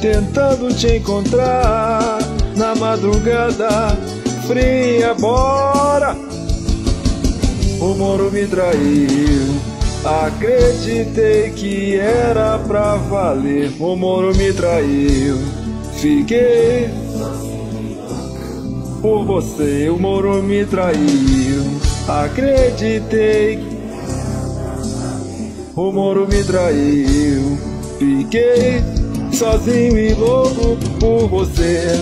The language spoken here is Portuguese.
tentando te encontrar na madrugada fria. Bora! O Moro me traiu. Acreditei que era pra valer. O Moro me traiu. Fiquei por você. O Moro me traiu. Acreditei. O Moro me traiu. Fiquei sozinho e louco por você.